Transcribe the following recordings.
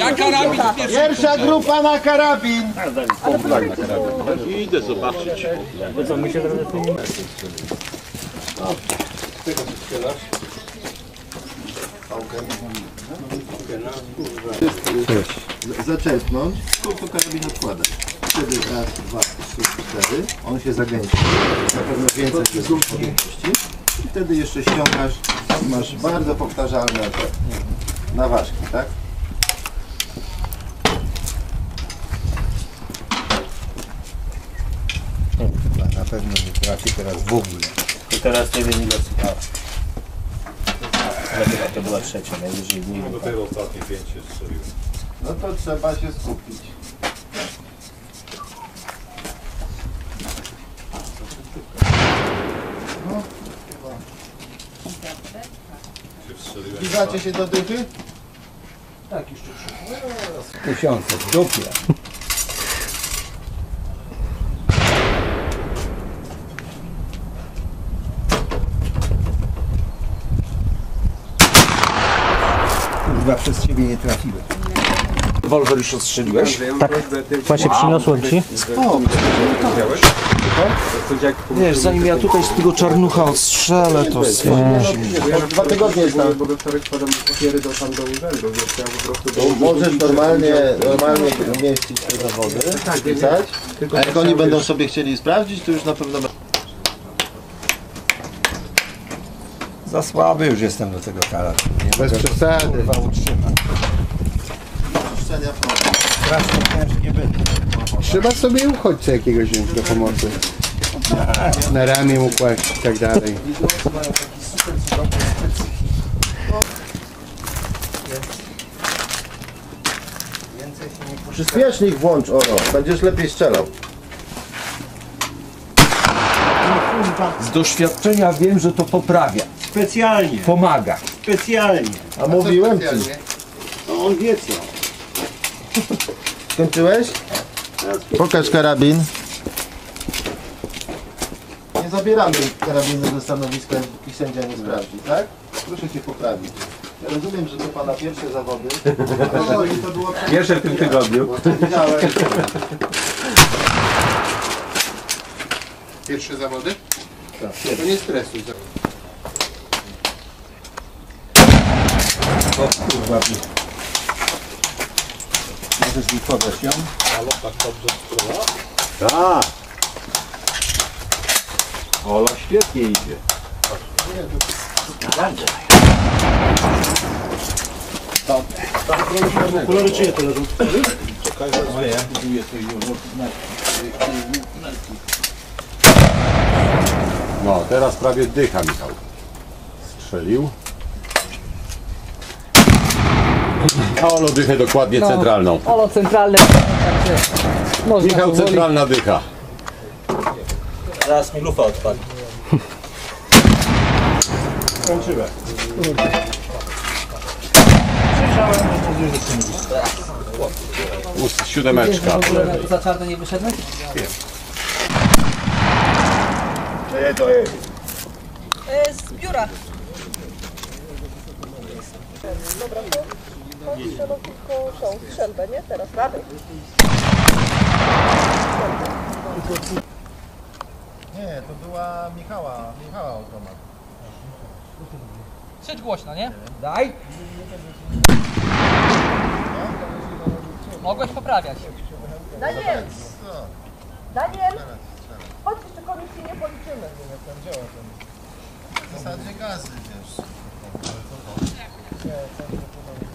Ja karabin pierwszy. Pierwsza grupa na karabin. Idę zobaczyć. Zaczerpnąć, tylko karabin odkładać. Wtedy raz, dwa, trzy, cztery. On się zagęści. Na pewno więcej się zmieści. I wtedy jeszcze ściągasz. Masz bardzo powtarzalne te naważki, tak? Na pewno nie trafi teraz w ogóle. I teraz nie wiem ile słuchała. Ale chyba to była trzecia, najwyżej nie Dopiero ostatnie pięć się strzeliłem. No to trzeba się skupić. Się wstrzeliłem. Zbliżacie się do dychy? Tysiące, w dupie. Kurwa, przez ciebie nie trafiłem. Wolwer już ostrzeliłeś? Właśnie przyniosłem ci. Wiesz, zanim ja tutaj z tego czarnucha ostrzelę, to Dwa tygodnie jest tam. Bo we wtorek składam papiery do tam do urzędu, więc ja po prostu do... Możesz normalnie, normalnie umieścić te zawody, wpisać, a jak oni będą sobie chcieli sprawdzić, to już na pewno będą. Za słaby już jestem do tego. Nie Bez mogę przesady. kurwa utrzymać. Strasznie ciężkie będzie. Trzeba sobie uchodźcę jakiegoś wziąć do pomocy. Na ramię mu kłaść i tak dalej. Przyspiesznik włącz, Oro, będziesz lepiej strzelał. z doświadczenia wiem, że to poprawia, Specjalnie, pomaga. specjalnie. A mówiłem ci. No on wie co. Skończyłeś? Pokaż karabin. Nie zabieramy karabinu do stanowiska, i sędzia nie sprawdzi, tak? Proszę cię poprawić. Ja rozumiem, że to pana pierwsze zawody, ale to, było Pierwsze w tym tygodniu. Widziałem. Pierwsze zawody? To nie stresuj. O kurwa. Możesz mi podać ją? Tak. Ola świetnie idzie. Kolory czyje to leżą? No, teraz prawie dycha Michał. Strzelił. A Olo dychę dokładnie centralną. Olo centralne. Także można Michał powoli. centralna dycha. Zaraz mi lufa odpadnie. Skończyłem. Ust siódemeczka. Za czarne nie wyszedłeś? Z biura. Strzelą tylko tą strzelbę, nie? Teraz dalej. Nie, to była Michała, Michała automat. Krzycz głośno, nie? Daj. Mogłeś poprawiać. Daniel! Daniel! Chodź jeszcze komisji nie policzymy. W zasadzie gazy, wiesz.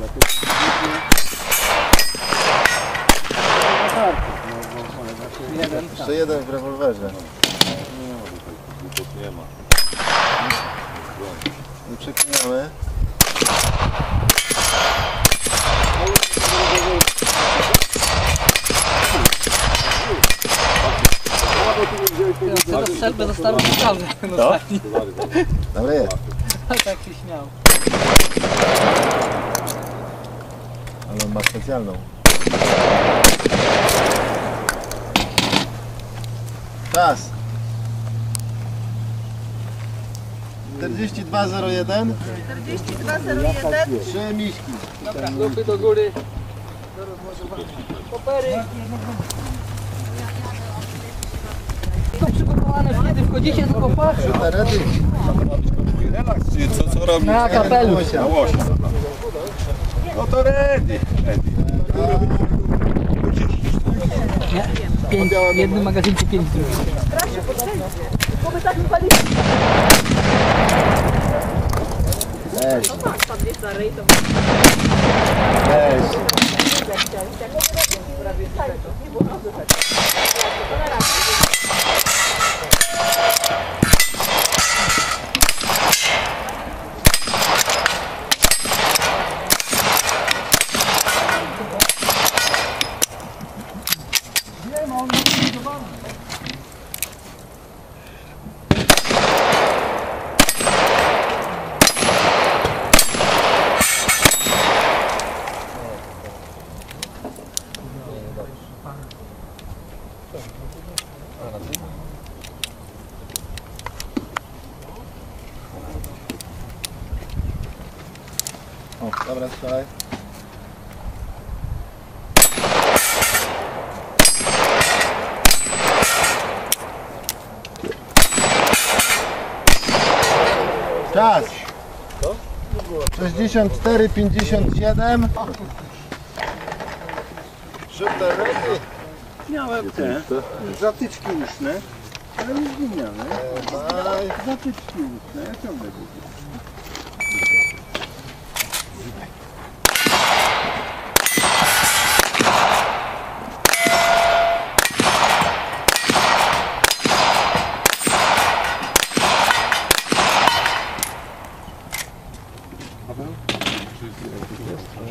za to Jeden, Jeszcze jeden w rewolwerze. Nie ma. Nie przeklinamy. Ja do przerwy zostawił kawę. No? Tak. Dobra jest. No tak się śmiał. Ale on ma specjalną. Czas. 4201 4201. Trzy miśki. Lupy do góry. Popery. To przygotowane, kiedy wchodzicie do kopa Ready? Co, co robi? na kapelu. Na łosia. No to ready. Nie, pięć, jednym magazynku pięć drugich. Bo my tak pali. Weź, No tak, padnie stary i to weź. nie było razu tak. O, strzelaj. Czas. 64, 57. Shooter ready. Miałem te zatyczki uszne, ale już wymiane. Daj. Zatyczki uszne, ja ciągle budzę.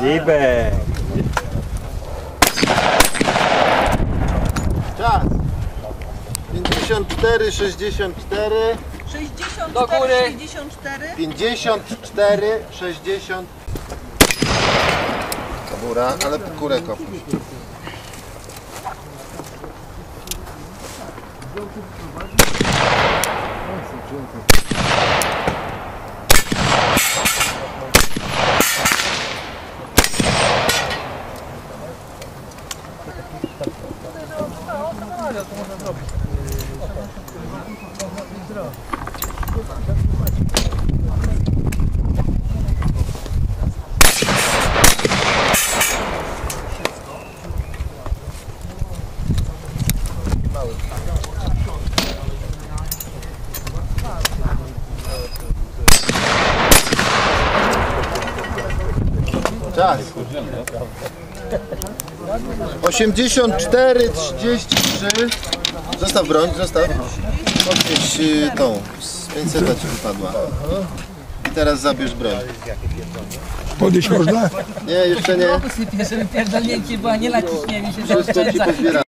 Zibek! Czas. 54, 64, 64, Do góry. 64. 54, 60. Góra, ale górę kopnij. Czas. 84, 33. Zostaw broń, zostaw. Podnieś y, tą. Z 500 ci wypadła. I teraz zabierz broń. Podejść można? Nie, jeszcze nie. Żeby pierdolnięcie była nie naciśniemy się. Wszystko ci pozbieram.